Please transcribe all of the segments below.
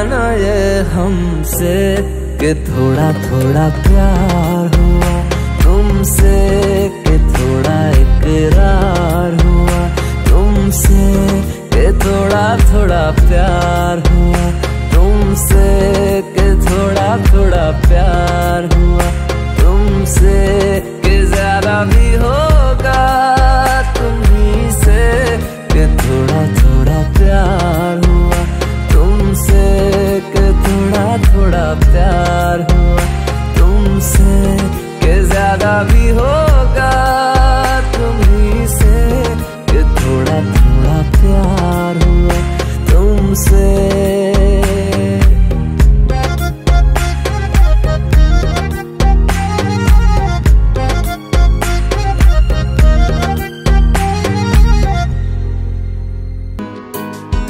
होगा ना ये हमसे कि थोड़ा थोड़ा प्यार हुआ। तुमसे कि थोड़ा इकरार हुआ। तुमसे कि थोड़ा थोड़ा प्यार हुआ। तुमसे कि थोड़ा थोड़ा प्यार हुआ। तुमसे कि ज़्यादा भी होगा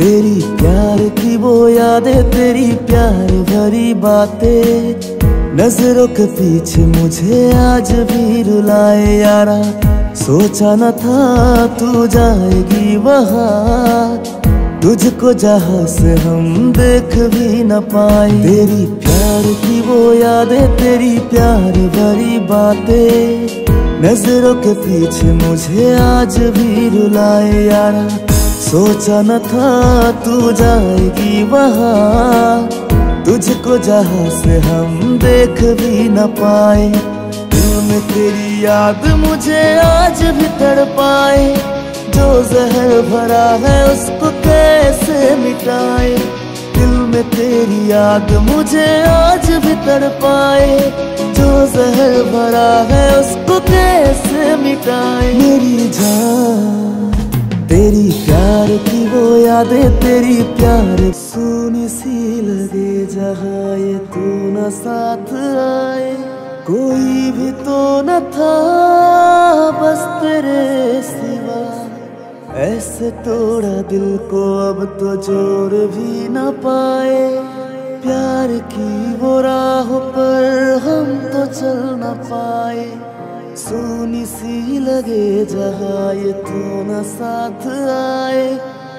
तेरी प्यार की वो यादें, तेरी प्यार भरी बातें। नज़रों के पीछे मुझे आज भी रुलाए यारा। सोचा न था तू जाएगी वहाँ। तुझको जहाँ से हम देख भी न पाए। तेरी प्यार की वो यादें, तेरी प्यार भरी बातें। नज़रों के पीछे मुझे आज भी रुलाए यारा। सोचा न था तू जाएगी वहाँ। तुझको जहाँ से हम देख भी न पाए। दिल में तेरी याद मुझे आज भी तड़ पाए जो जहर भरा है उसको कैसे मिटाए? दिल में तेरी याद मुझे आज भी तड़ पाए जो जहर भरा है उसको कैसे मिटाए? मेरी जान। प्यार की वो यादें तेरी प्यार सुनी सी लगे जहाँ ये तू न साथ आए। कोई भी तो न था, बस तेरे सिवा। ऐसे तोड़ा दिल को अब तो ज़ोर भी न पाए। प्यार की वो राह पर हम तो चल न पाए। सोनी सी लगे जहाँ ये तो न साथ आए,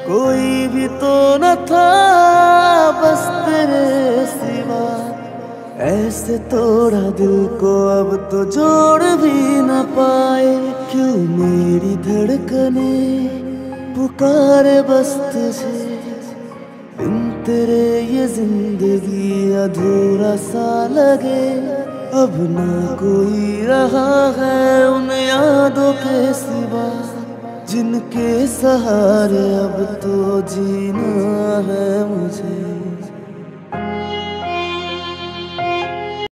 कोई भी तो न था बस तेरे सिवा। ऐसे तोड़ा दिल को अब तो जोड़ भी न पाए, क्यों मेरी धड़कने पुकारे बस तुझे? बिन तेरे ये ज़िंदगी अधूरा सा लगे अब ना कोई रहा है उन यादों के सिवा, जिनके सहारे अब तो जीना है मुझे।